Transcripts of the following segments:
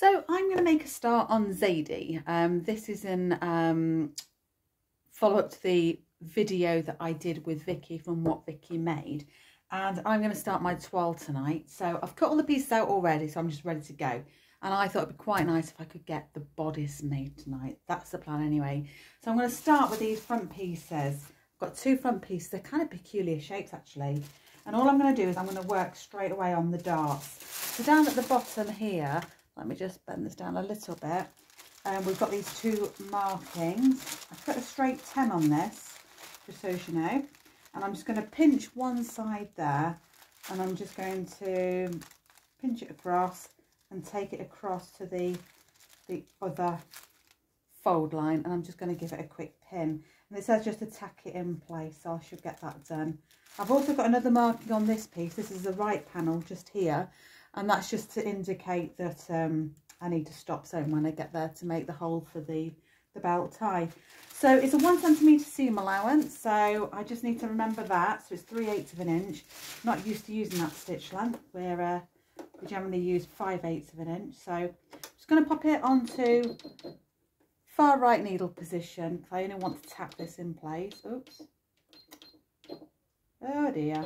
So I'm going to make a start on Zadie. Um, this is an um, follow-up to the video that I did with Vicki from What Vicki Made. And I'm going to start my toile tonight. So I've cut all the pieces out already, so I'm just ready to go. And I thought it'd be quite nice if I could get the bodice made tonight. That's the plan anyway. So I'm going to start with these front pieces. I've got two front pieces. They're kind of peculiar shapes actually. And all I'm going to do is I'm going to work straight away on the darts. So down at the bottom here, let me just bend this down a little bit. Um, we've got these two markings. I've put a straight 10 on this, just so you know. And I'm just going to pinch one side there. And I'm just going to pinch it across and take it across to the, the other fold line. And I'm just going to give it a quick pin. And it says just to tack it in place, so I should get that done. I've also got another marking on this piece. This is the right panel just here and that's just to indicate that um, I need to stop sewing when I get there to make the hole for the, the belt tie. So it's a one centimetre seam allowance, so I just need to remember that. So it's 3 eighths of an inch. Not used to using that stitch length, where uh, we generally use 5 eighths of an inch. So I'm just going to pop it onto far right needle position, because I only want to tap this in place. Oops. Oh dear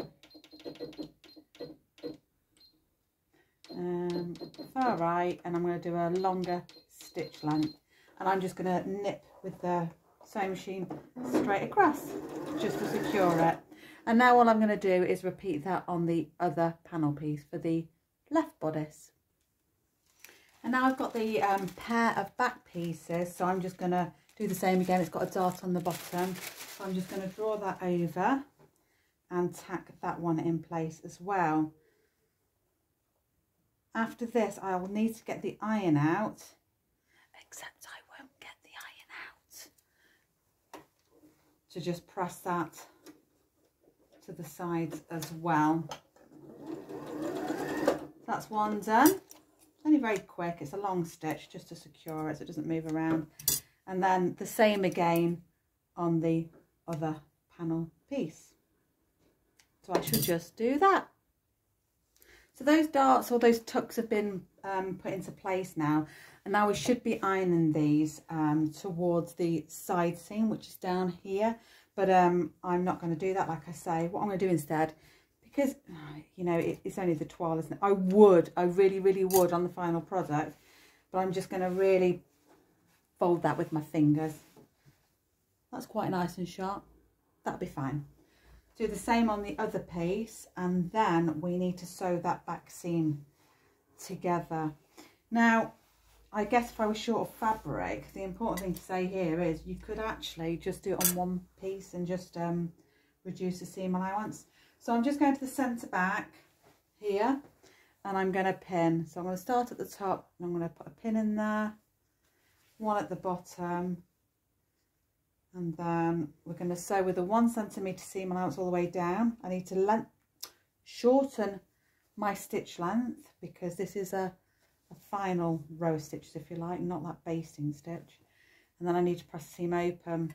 um, far right and I'm going to do a longer stitch length. And I'm just going to nip with the sewing machine straight across just to secure it. And now all I'm going to do is repeat that on the other panel piece for the left bodice. And now I've got the um, pair of back pieces so I'm just going to do the same again. It's got a dart on the bottom. So I'm just going to draw that over and tack that one in place as well after this, I'll need to get the iron out, except I won't get the iron out. To just press that to the sides as well. That's one done. It's only very quick. It's a long stitch just to secure it so it doesn't move around. And then the same again on the other panel piece. So I should just do that. So those darts or those tucks have been um, put into place now. And now we should be ironing these um, towards the side seam, which is down here. But um, I'm not going to do that, like I say. What I'm going to do instead, because, you know, it, it's only the toile, isn't it? I would, I really, really would on the final product. But I'm just going to really fold that with my fingers. That's quite nice and sharp. That'll be fine do the same on the other piece and then we need to sew that back seam together. Now I guess if I was short of fabric the important thing to say here is you could actually just do it on one piece and just um, reduce the seam allowance. So I'm just going to the centre back here and I'm going to pin. So I'm going to start at the top and I'm going to put a pin in there one at the bottom and then we're going to sew with a one centimetre seam allowance all the way down. I need to length, shorten my stitch length because this is a, a final row of stitches if you like, not that basting stitch. And then I need to press the seam open.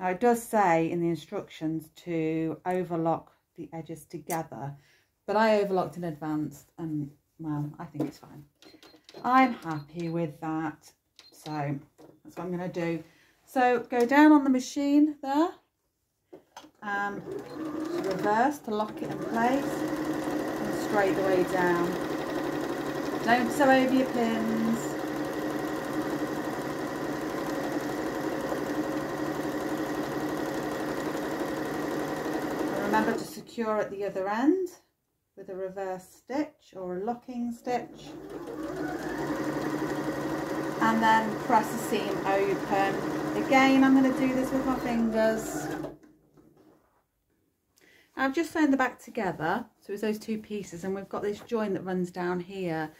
Now it does say in the instructions to overlock the edges together, but I overlocked in advance and well, I think it's fine. I'm happy with that. So that's what I'm going to do. So go down on the machine there and reverse to lock it in place and straight the way down. Don't sew over your pins. Remember to secure at the other end with a reverse stitch or a locking stitch and then press the seam open Again, I'm going to do this with my fingers. I've just sewn the back together, so it's those two pieces, and we've got this join that runs down here.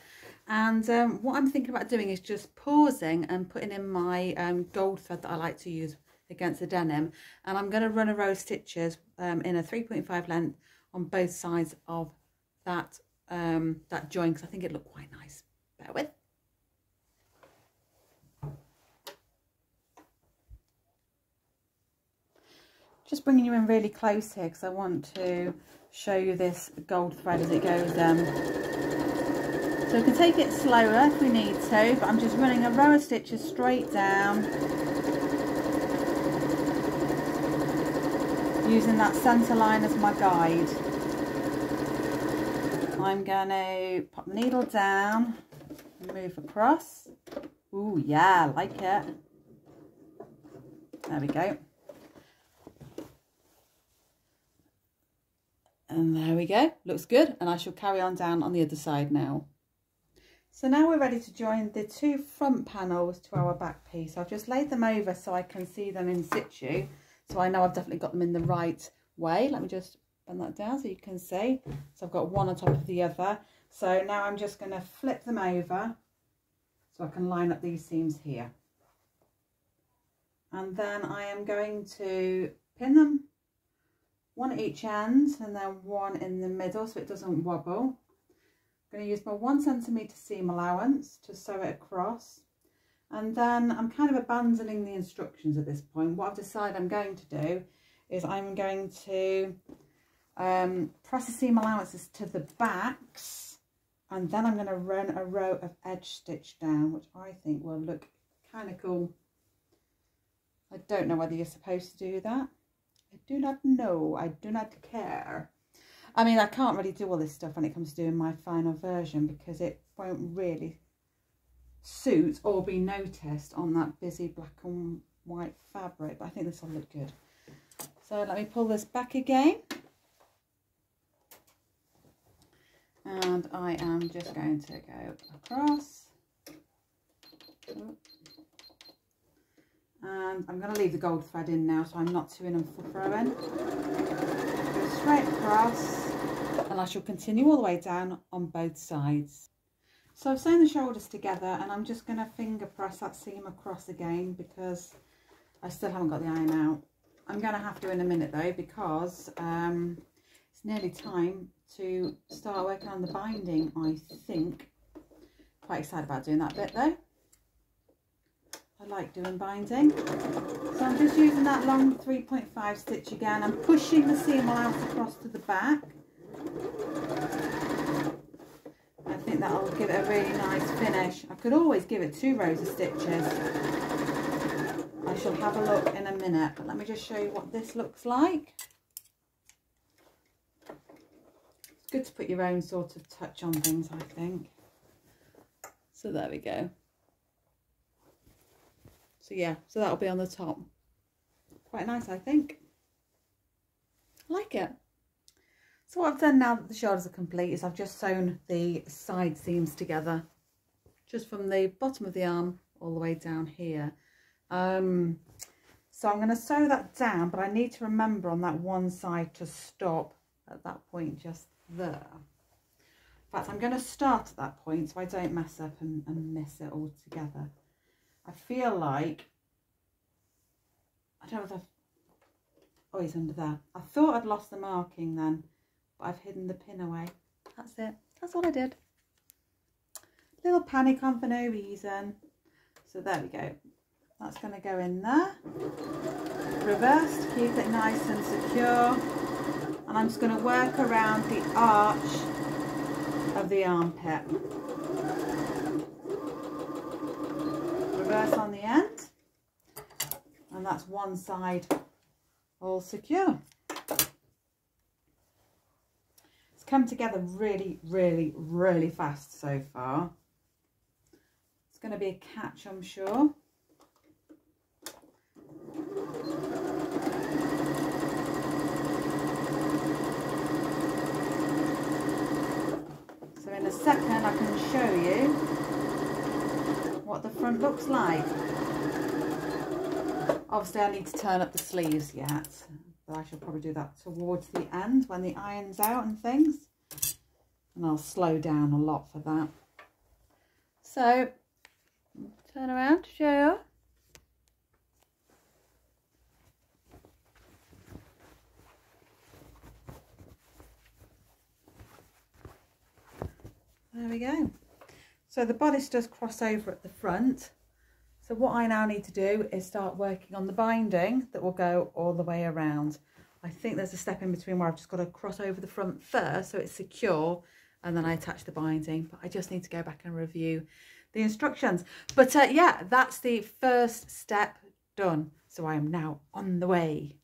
And um, what I'm thinking about doing is just pausing and putting in my um, gold thread that I like to use against the denim. And I'm going to run a row of stitches um, in a 3.5 length on both sides of that, um, that join, because I think it looked quite nice. Bear with. Just bringing you in really close here because I want to show you this gold thread as it goes um, So we can take it slower if we need to, but I'm just running a row of stitches straight down. Using that centre line as my guide. I'm going to pop the needle down, move across. Ooh, yeah, like it. There we go. And there we go, looks good. And I shall carry on down on the other side now. So now we're ready to join the two front panels to our back piece. I've just laid them over so I can see them in situ. So I know I've definitely got them in the right way. Let me just bend that down so you can see. So I've got one on top of the other. So now I'm just going to flip them over so I can line up these seams here. And then I am going to pin them one at each end and then one in the middle so it doesn't wobble. I'm going to use my one centimetre seam allowance to sew it across and then I'm kind of abandoning the instructions at this point. What I've decided I'm going to do is I'm going to um, press the seam allowances to the backs and then I'm going to run a row of edge stitch down which I think will look kind of cool. I don't know whether you're supposed to do that. Do not know. I do not care. I mean, I can't really do all this stuff when it comes to doing my final version because it won't really suit or be noticed on that busy black and white fabric. But I think this will look good. So let me pull this back again. And I am just going to go across. And I'm going to leave the gold thread in now so I'm not to in and for throwing. Straight across and I shall continue all the way down on both sides. So I've sewn the shoulders together and I'm just going to finger press that seam across again because I still haven't got the iron out. I'm going to have to in a minute though because um, it's nearly time to start working on the binding I think. Quite excited about doing that bit though. Like doing binding. So I'm just using that long 3.5 stitch again. I'm pushing the seam allowance across to the back. I think that'll give it a really nice finish. I could always give it two rows of stitches. I shall have a look in a minute, but let me just show you what this looks like. It's good to put your own sort of touch on things, I think. So there we go. So yeah, so that'll be on the top. Quite nice, I think. I like it. So what I've done now that the shoulders are complete is I've just sewn the side seams together. Just from the bottom of the arm all the way down here. Um, so I'm going to sew that down, but I need to remember on that one side to stop at that point just there. In fact, I'm going to start at that point so I don't mess up and, and miss it all together. I feel like, I don't know if I've, oh, he's under there. I thought I'd lost the marking then, but I've hidden the pin away. That's it. That's all I did. Little panic on for no reason. So there we go. That's going to go in there. Reverse to keep it nice and secure. And I'm just going to work around the arch of the armpit. Reverse on the end and that's one side all secure. It's come together really, really, really fast so far. It's going to be a catch, I'm sure. So in a second I can show you what the front looks like. Obviously I need to turn up the sleeves yet, but I should probably do that towards the end when the iron's out and things. And I'll slow down a lot for that. So, turn around to show you. There we go. So the bodice does cross over at the front. So what I now need to do is start working on the binding that will go all the way around. I think there's a step in between where I've just got to cross over the front first so it's secure and then I attach the binding. But I just need to go back and review the instructions. But uh, yeah, that's the first step done. So I am now on the way.